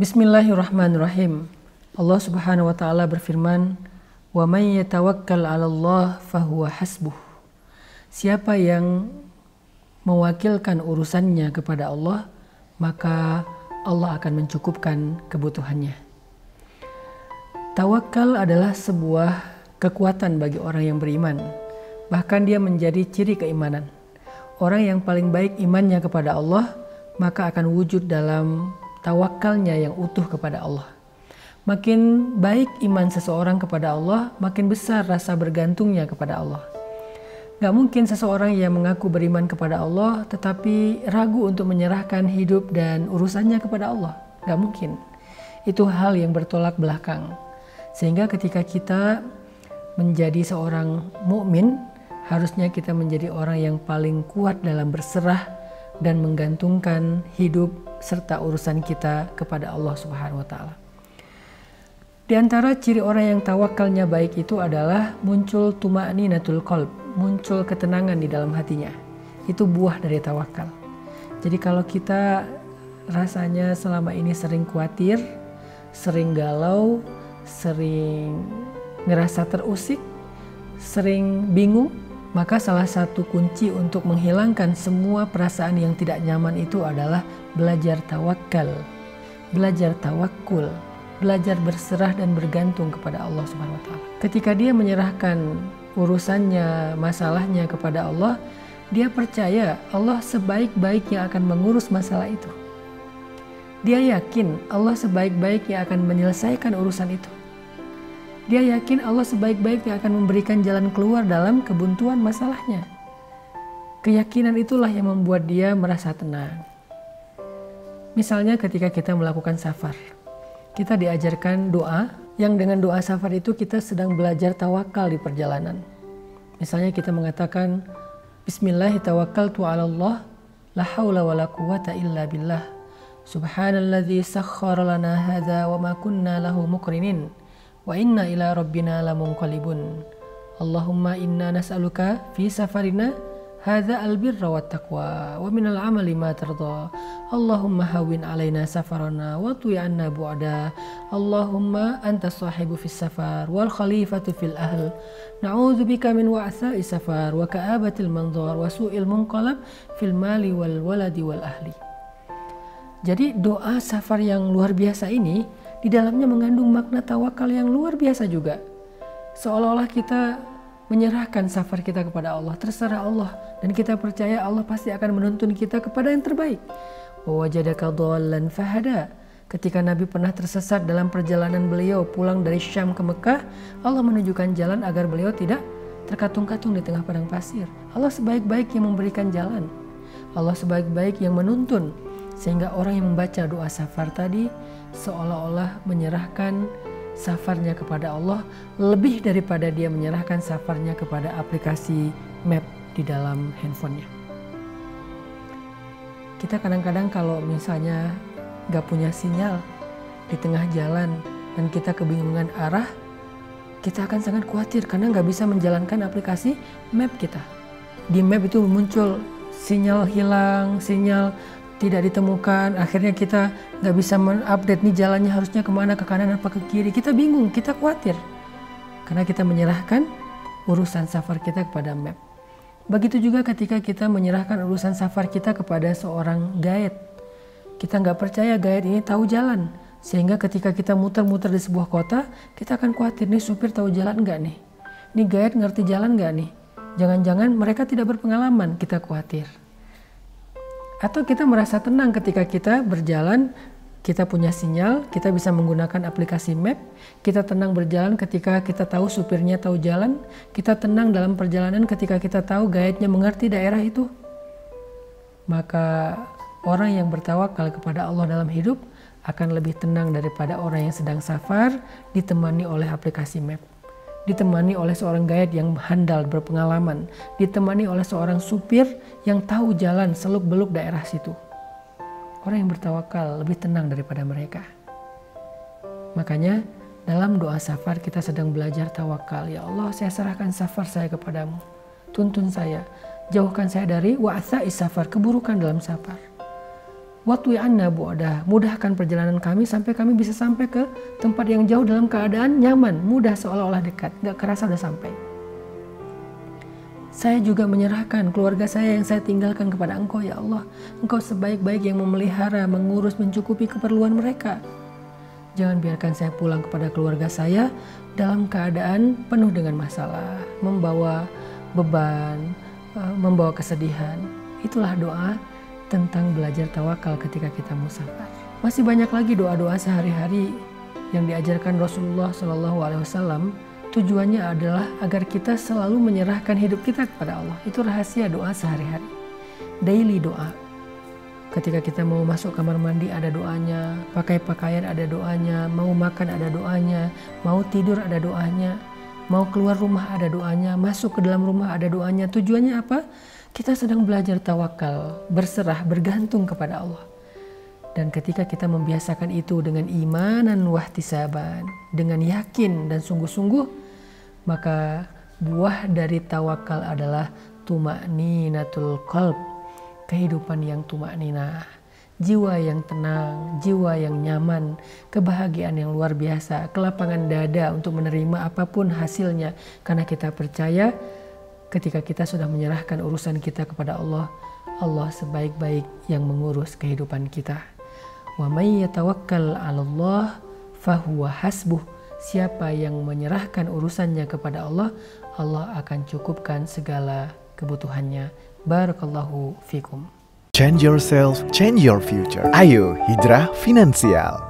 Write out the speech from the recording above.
Bismillahirrahmanirrahim. Allah Subhanahu wa taala berfirman, "Wa may yatawakkal 'ala Allah fahuwa hasbuh." Siapa yang mewakilkan urusannya kepada Allah, maka Allah akan mencukupkan kebutuhannya. Tawakal adalah sebuah kekuatan bagi orang yang beriman. Bahkan dia menjadi ciri keimanan. Orang yang paling baik imannya kepada Allah, maka akan wujud dalam tawakalnya yang utuh kepada Allah. Makin baik iman seseorang kepada Allah, makin besar rasa bergantungnya kepada Allah. Gak mungkin seseorang yang mengaku beriman kepada Allah tetapi ragu untuk menyerahkan hidup dan urusannya kepada Allah. Gak mungkin. Itu hal yang bertolak belakang. Sehingga ketika kita menjadi seorang mukmin, harusnya kita menjadi orang yang paling kuat dalam berserah dan menggantungkan hidup serta urusan kita kepada Allah Subhanahu wa taala. Di antara ciri orang yang tawakalnya baik itu adalah muncul tuma'ninatul qalb, muncul ketenangan di dalam hatinya. Itu buah dari tawakal. Jadi kalau kita rasanya selama ini sering khawatir, sering galau, sering ngerasa terusik, sering bingung, maka salah satu kunci untuk menghilangkan semua perasaan yang tidak nyaman itu adalah belajar tawakal, belajar tawakul, belajar berserah dan bergantung kepada Allah Subhanahu wa taala. Ketika dia menyerahkan urusannya, masalahnya kepada Allah, dia percaya Allah sebaik-baiknya akan mengurus masalah itu. Dia yakin Allah sebaik-baiknya akan menyelesaikan urusan itu. Dia yakin Allah sebaik-baiknya akan memberikan jalan keluar dalam kebuntuan masalahnya. Keyakinan itulah yang membuat dia merasa tenang. Misalnya ketika kita melakukan safar, kita diajarkan doa yang dengan doa safar itu kita sedang belajar tawakal di perjalanan. Misalnya kita mengatakan Bismillahirrahmanirrahim Allah la haula wa la quwata illa billah Subhanalladzi sakhkhara lana wa ma kunna lahu muqrinin wa inna ila rabbina lamunqalibun Allahumma inna nas'aluka fi safarina hadza albirra wat taqwa wa minal amali ma tarda. Allahumma hawin alaina safarana wa tu'i anna bu'da. Allahumma anta sahibu fis safar wal khalifatu fil ahl. Na'udzu bika min wa'sa'i safar wa ka'abatil manzar wa su'il munqalab fil mali wal waladi wal ahli. Jadi doa safar yang luar biasa ini di dalamnya mengandung makna tawakal yang luar biasa juga. Seolah-olah kita menyerahkan safar kita kepada Allah, terserah Allah dan kita percaya Allah pasti akan menuntun kita kepada yang terbaik. Wajadaka dhallan fahada. Ketika Nabi pernah tersesat dalam perjalanan beliau pulang dari Syam ke Mekah, Allah menunjukkan jalan agar beliau tidak terkatung-katung di tengah padang pasir. Allah sebaik-baik yang memberikan jalan. Allah sebaik-baik yang menuntun. Sehingga orang yang membaca doa safar tadi seolah-olah menyerahkan safarnya kepada Allah lebih daripada dia menyerahkan safarnya kepada aplikasi map di dalam handphonenya. Kita kadang-kadang kalau misalnya gak punya sinyal di tengah jalan dan kita kebingungan arah, kita akan sangat khawatir karena nggak bisa menjalankan aplikasi map kita. Di map itu muncul sinyal hilang, sinyal tidak ditemukan. Akhirnya kita nggak bisa mengupdate nih jalannya harusnya ke mana ke kanan apa ke kiri. Kita bingung kita khawatir. Karena kita menyerahkan urusan safar kita kepada map. Begitu juga ketika kita menyerahkan urusan safar kita kepada seorang guide. Kita nggak percaya guide ini tahu jalan. Sehingga ketika kita muter-muter di sebuah kota kita akan khawatir nih supir tahu jalan nggak nih? Nih guide ngerti jalan nggak nih? Jangan-jangan mereka tidak berpengalaman kita khawatir atau kita merasa tenang ketika kita berjalan, kita punya sinyal, kita bisa menggunakan aplikasi map, kita tenang berjalan ketika kita tahu supirnya tahu jalan, kita tenang dalam perjalanan ketika kita tahu guide-nya mengerti daerah itu. Maka orang yang bertawakal kepada Allah dalam hidup akan lebih tenang daripada orang yang sedang safar ditemani oleh aplikasi map ditemani oleh seorang guide yang handal berpengalaman, ditemani oleh seorang supir yang tahu jalan seluk-beluk daerah situ. Orang yang bertawakal lebih tenang daripada mereka. Makanya dalam doa safar kita sedang belajar tawakal. Ya Allah, saya serahkan safar saya kepadamu. Tuntun saya, jauhkan saya dari wa'asa safar, keburukan dalam safar. Waktu anna bu'adah, mudahkan perjalanan kami sampai kami bisa sampai ke tempat yang jauh dalam keadaan nyaman, mudah seolah-olah dekat, gak kerasa udah sampai. Saya juga menyerahkan keluarga saya yang saya tinggalkan kepada Engkau ya Allah. Engkau sebaik-baik yang memelihara, mengurus, mencukupi keperluan mereka. Jangan biarkan saya pulang kepada keluarga saya dalam keadaan penuh dengan masalah, membawa beban, eh, membawa kesedihan. Itulah doa tentang belajar tawakal ketika kita musafir. Masih banyak lagi doa-doa sehari-hari yang diajarkan Rasulullah Shallallahu Alaihi Wasallam. Tujuannya adalah agar kita selalu menyerahkan hidup kita kepada Allah. Itu rahasia doa sehari-hari. Daily doa. Ketika kita mau masuk kamar mandi ada doanya, pakai pakaian ada doanya, mau makan ada doanya, mau tidur ada doanya, mau keluar rumah ada doanya, masuk ke dalam rumah ada doanya. Tujuannya apa? Kita sedang belajar tawakal, berserah, bergantung kepada Allah. Dan ketika kita membiasakan itu dengan imanan wahtisaban, dengan yakin dan sungguh-sungguh, maka buah dari tawakal adalah tumakninatul qalb, kehidupan yang tumaknina, jiwa yang tenang, jiwa yang nyaman, kebahagiaan yang luar biasa, kelapangan dada untuk menerima apa pun hasilnya karena kita percaya ketika kita sudah menyerahkan urusan kita kepada Allah, Allah sebaik-baik yang mengurus kehidupan kita. Wa may yatawakkal 'ala Allah fahuwa hasbuh. Siapa yang menyerahkan urusannya kepada Allah, Allah akan cukupkan segala kebutuhannya. Barakallahu fikum. Change yourself, change your future. Ayo, hijrah finansial.